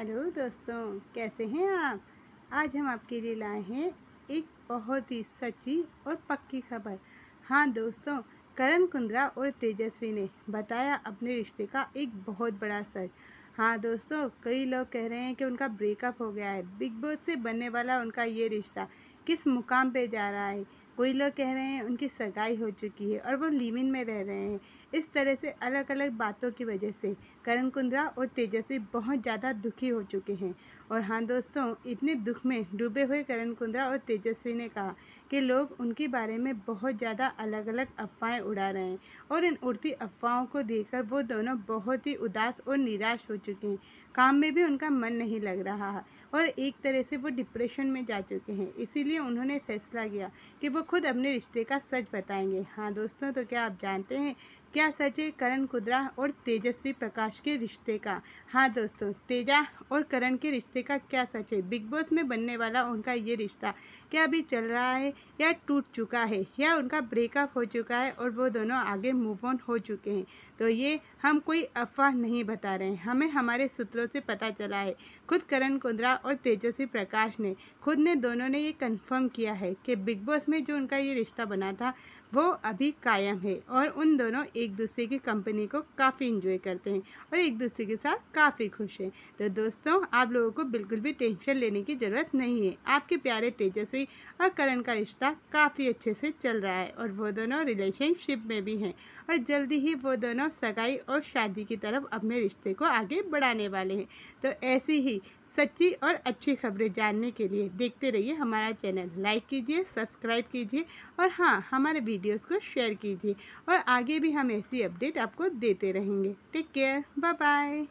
Hello दोस्तों, कैसे हैं आप? आज हम आपके लिए लाए हैं एक बहुत ही सच्ची और पक्की खबर। हाँ दोस्तों, करण कुंद्रा और तेजस्वी ने बताया अपने रिश्ते का एक बहुत बड़ा सच हाँ दोस्तों, कई लोग कह रहे हैं कि उनका ब्रेकअप हो गया है। बिग बॉस से बनने वाला उनका ये रिश्ता किस मुकाम पे जा रहा है? कोई लोग कह रहे हैं, उनकी सगाई हो चुकी है और वो लिविन में रह रहे हैं। इस तरह से अलग अलग बातों की वजह से करण कुंद्रा और तेजस्वी बहुत ज़्यादा दुखी हो चुके हैं। और हाँ दोस्तों, इतने दुख में डूबे हुए करण कुंद्रा और तेजस्वी ने कहा कि लोग उनके बारे में बहुत ज़्यादा अलग अलग अफवाहें उड़ा रहे हैं और इन उड़ती अफवाहों को देखकर वो दोनों बहुत ही उदास और निराश हो चुके हैं। काम में भी उनका मन नहीं लग रहा है और एक तरह से वो डिप्रेशन में जा चुके हैं। इसीलिए उन्होंने फैसला किया कि वो खुद अपने रिश्ते का सच बताएँगे। हाँ दोस्तों तो क्या आप जानते हैं क्या सच है करण कुद्रा और तेजस्वी प्रकाश के रिश्ते का? हाँ दोस्तों, तेजा और करण के रिश्ते का क्या सच है? बिग बॉस में बनने वाला उनका ये रिश्ता क्या अभी चल रहा है या टूट चुका है या उनका ब्रेकअप हो चुका है और वो दोनों आगे मूव ऑन हो चुके हैं? तो ये हम कोई अफवाह नहीं बता रहे हैं। हमें हमारे सूत्रों से पता चला है, खुद करण कुंद्रा और तेजस्वी प्रकाश ने, खुद ने दोनों ने ये कंफर्म किया है कि बिग बॉस में जो उनका ये रिश्ता बना था, वो अभी कायम है और उन दोनों एक दूसरे की कंपनी को काफ़ी इंजॉय करते हैं और एक दूसरे के साथ काफ़ी खुश हैं। तो दोस्तों, आप लोगों को बिल्कुल भी टेंशन लेने की ज़रूरत नहीं है। आपके प्यारे तेजस्वी और करण का रिश्ता काफ़ी अच्छे से चल रहा है और वो दोनों रिलेशनशिप में भी हैं और जल्दी ही वो दोनों सगाई और शादी की तरफ़ अपने रिश्ते को आगे बढ़ाने वाले हैं। तो ऐसी ही सच्ची और अच्छी खबरें जानने के लिए देखते रहिए हमारा चैनल। लाइक कीजिए सब्सक्राइब कीजिए और हाँ हमारे वीडियोस को शेयर कीजिए और आगे भी हम ऐसी अपडेट आपको देते रहेंगे। Take care bye bye